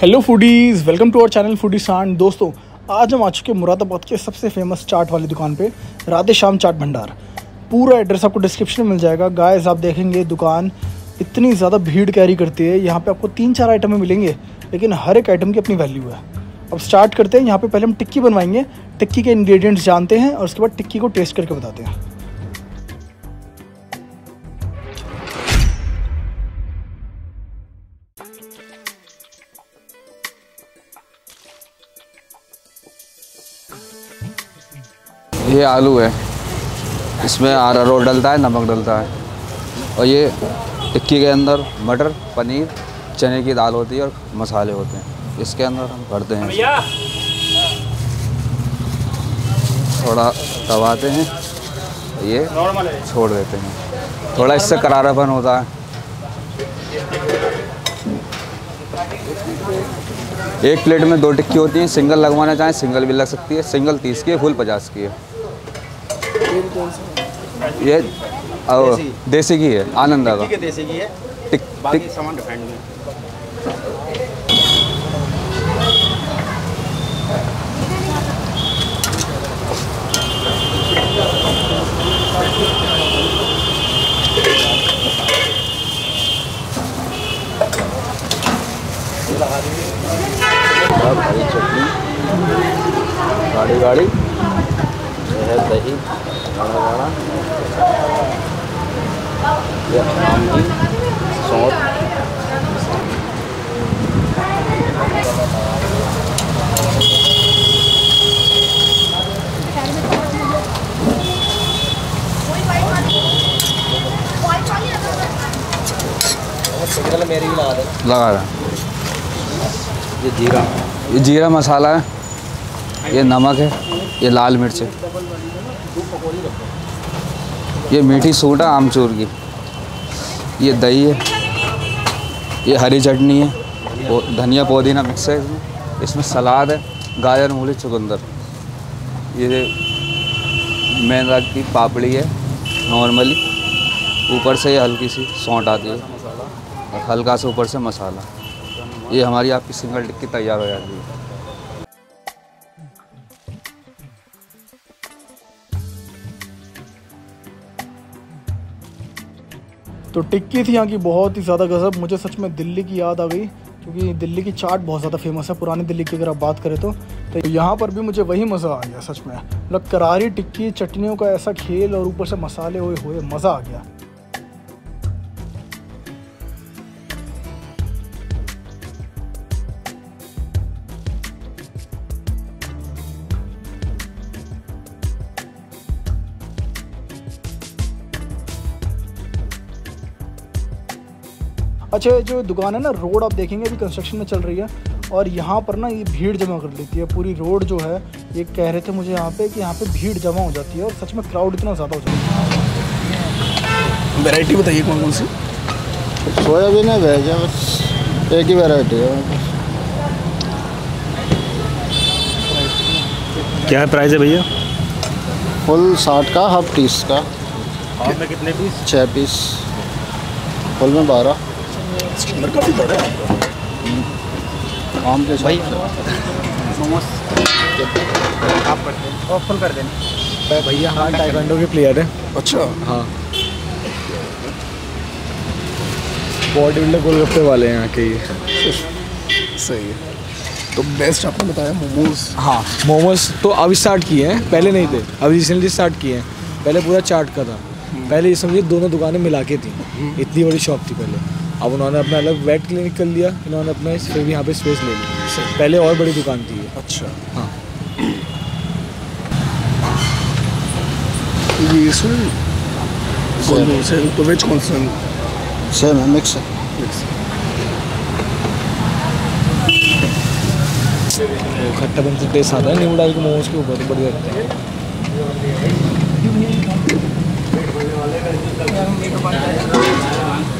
Hello foodies welcome to our channel foodie सांड दोस्तों, आज हम आ चुके हैं मुरादाबाद के सबसे फ़ेमस चाट वाली दुकान पे राधे श्याम चाट भंडार। पूरा एड्रेस आपको डिस्क्रिप्शन में मिल जाएगा। गाइस आप देखेंगे दुकान, इतनी ज़्यादा भीड़ कैरी करती है। यहाँ पे आपको तीन चार आइटमें मिलेंगे, लेकिन हर एक आइटम की अपनी वैल्यू है। अब स्टार्ट करते हैं। यहाँ पर पहले हम टिक्की बनवाएँगे। टिक्की के इन्ग्रीडियंट्स जानते हैं और उसके बाद टिक्की को टेस्ट करके बताते हैं। ये आलू है। इसमें अरारोट डलता है नमक डलता है। और ये टिक्की के अंदर मटर पनीर चने की दाल होती है और मसाले होते हैं। इसके अंदर हम भरते हैं। थोड़ा दबाते हैं। ये छोड़ देते हैं। थोड़ा इससे करारापन होता है। एक प्लेट में दो टिक्की होती हैं। सिंगल लगवाना चाहें सिंगल भी लग सकती है। सिंगल तीस की है फुल पचास की है। ये देसी। घी है आनंद का है देसी की है। टिक बाकी सामान में हरी चटनी। गाढ़ी ये है, दही गाढ़ा गाढ़ा ये आम की सौंठ। मेरी लगा रहा। ये जीरा। ये जीरा मसाला है, ये नमक है, ये लाल मिर्च है। ये मीठी सूट है आमचूर की। ये दही है। ये हरी चटनी है। वो धनिया पुदीना मिक्स है इसमें। इसमें सलाद है। गाजर, मूली, चुकंदर। ये मैदा की पापड़ी है, नॉर्मली। ऊपर से ये हल्की सी सौंठ आती है। और हल्का सा ऊपर से मसाला। ये हमारी आपकी सिंगल टिक्की तैयार हो जाती है। तो टिक्की थी यहाँ की, बहुत ही ज़्यादा गज़ब। मुझे सच में दिल्ली की याद आ गई, क्योंकि दिल्ली की चाट बहुत ज़्यादा फ़ेमस है, पुरानी दिल्ली की अगर आप बात करें तो। तो यहाँ पर भी मुझे वही मज़ा आ गया, सच में। मतलब करारी टिक्की, चटनियों का ऐसा खेल और ऊपर से मसाले हुए हुए, मज़ा आ गया। अच्छा ये जो दुकान है ना रोड आप देखेंगे अभी कंस्ट्रक्शन में चल रही है और यहाँ पर ना ये भीड़ जमा कर लेती है। पूरी रोड जो है ये कह रहे थे मुझे यहाँ पे कि यहाँ पे भीड़ जमा हो जाती है और सच में क्राउड इतना ज़्यादा हो जाता है। वैरायटी बताइए कौन कौन सी? सोयाबीन है वेज है बस एक ही वैरायटी है। क्या है प्राइस है भैया? फुल साठ का हाफ़ तीस का। हाफ़ में कितने पीस छः पीस फुल में बारह। अंदर काफ़ी बड़ा है आम के साथ मोमोस आप करते हैं और फुल कर देना भैया हाँ टाइकोंडो के प्लेयर है। अच्छा। हाँ। बॉडी बिल्डर गोलगप्पे वाले हैं यहाँ के ये। सही है। तो बेस्ट आपने बताया मोमोज हाँ मोमोज तो अब स्टार्ट किए हैं पहले नहीं थे। अब रिसेंटली स्टार्ट किए हैं। पहले पूरा चाट का था। पहले ये समझिए दोनों दुकानें मिला के थी। इतनी बड़ी शॉप थी पहले। अब उन्होंने अपना अलग वेट क्लिनिक कर लिया इन्होंने अपना इस- फिर भी यहाँ पे स्पेस ले ली। पहले और बड़ी दुकान थी अच्छा। हाँ। ये इसमें कौन तो वेज कौन सा सेम है मिक्स है। खट्टा बन से टेस्ट आता है नींबू डाल के मोमोज के ऊपर तो बढ़िया लगता है।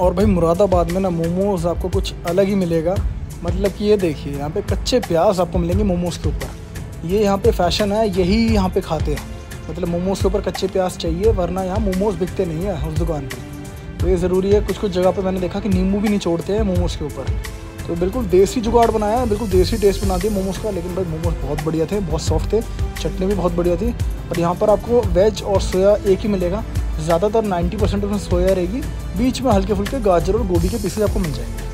और भाई मुरादाबाद में ना मोमोज़ आपको कुछ अलग ही मिलेगा। मतलब कि ये देखिए, यहाँ पे कच्चे प्याज आपको मिलेंगे मोमोज़ के ऊपर। ये यहाँ पे फ़ैशन है, यही यहाँ पे खाते हैं। मतलब मोमोज़ के ऊपर कच्चे प्याज चाहिए, वरना यहाँ मोमोज़ बिकते नहीं है उस दुकान पर तो ये ज़रूरी है कुछ कुछ जगह पर मैंने देखा कि नींबू भी नहीं छोड़ते हैं मोमोज़ के ऊपर। तो बिल्कुल देसी जुगाड़ बनाया है, बिल्कुल देसी टेस्ट बना दिया मोमोज़ का, लेकिन भाई मोमोज़ बहुत बढ़िया थे, बहुत सॉफ्ट थे, चटनी भी बहुत बढ़िया थी। और यहाँ पर आपको वेज और सोया एक ही मिलेगा। ज़्यादातर 90 परसेंट उसमें सोया रहेगी। बीच में हल्के फुल्के गाजर और गोभी के पीसेज आपको मिल जाएँगे।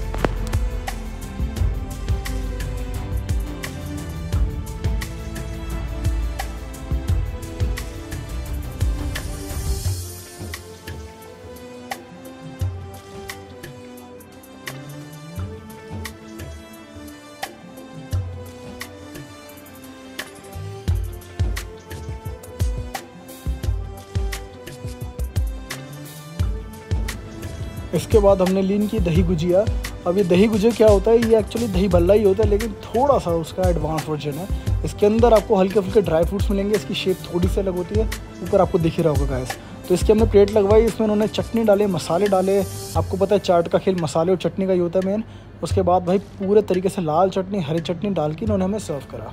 इसके बाद हमने लीन की दही गुजिया। अब ये दही गुजिया क्या होता है? ये एक्चुअली दही भल्ला ही होता है, लेकिन थोड़ा सा उसका एडवांस वर्जन है। इसके अंदर आपको हल्के फुल्के ड्राई फ्रूट्स मिलेंगे, इसकी शेप थोड़ी सी अलग होती है। ऊपर आपको दिख ही रहा होगा गैस तो इसकी हमने प्लेट लगवाई, इसमें उन्होंने चटनी डाले, मसाले डाले। आपको पता है चाट का खेल मसाले और चटनी का ही होता है मेन उसके बाद भाई पूरे तरीके से लाल चटनी, हरी चटनी डाल के इन्होंने हमें सर्व करा।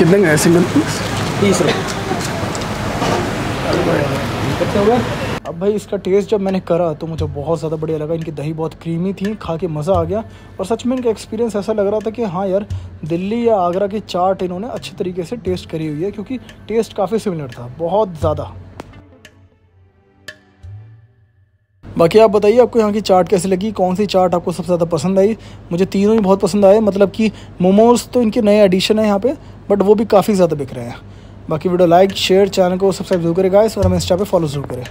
कितने का है सिंगल पीस तीस रुपये अब भाई इसका टेस्ट जब मैंने करा तो मुझे बहुत ज़्यादा बढ़िया लगा। इनकी दही बहुत क्रीमी थी खा के मज़ा आ गया। और सच में इनका एक्सपीरियंस ऐसा लग रहा था कि हाँ यार दिल्ली या आगरा की चाट इन्होंने अच्छे तरीके से टेस्ट करी हुई है क्योंकि टेस्ट काफ़ी सिमिलर था बहुत ज़्यादा। बाकी आप बताइए आपको यहाँ की चाट कैसी लगी? कौन सी चाट आपको सबसे ज़्यादा पसंद आई? मुझे तीनों ही बहुत पसंद आए मतलब कि मोमोज़ तो इनके नए एडिशन है यहाँ पे। बट वो भी काफ़ी ज़्यादा बिक रहे हैं। बाकी वीडियो लाइक, शेयर, चैनल को सब्सक्राइब ज़रूर करें गाइस और हमें इंस्टा पे फॉलो ज़रूर करें।